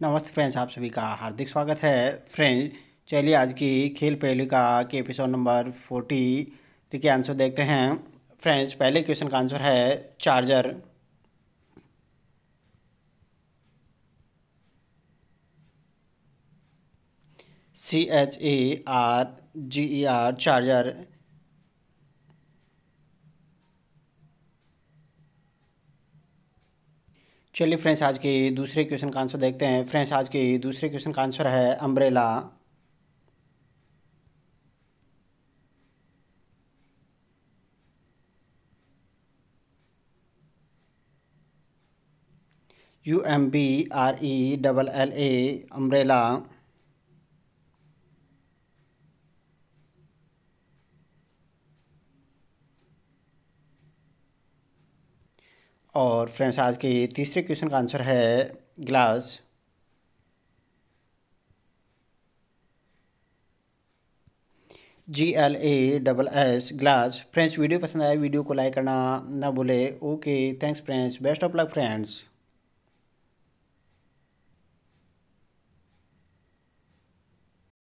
नमस्ते फ्रेंड्स, आप सभी का हार्दिक स्वागत है। फ्रेंड्स, चलिए आज की खेल पहलिका के एपिसोड नंबर फोर्टी के आंसर देखते हैं। फ्रेंड्स, पहले क्वेश्चन का आंसर है charger C H A R G E R charger चलिए फ्रेंड्स, आज के दूसरे क्वेश्चन का आंसर देखते हैं। फ्रेंड्स, आज के दूसरे क्वेश्चन का आंसर है umbrella U M B R E double L A umbrella और फ्रेंड्स, आज के तीसरे क्वेश्चन का आंसर है glass. G L A double S glass. Friends, video पसंद आया, वीडियो को लाइक करना ना भूले। Okay, thanks friends. Best of luck friends.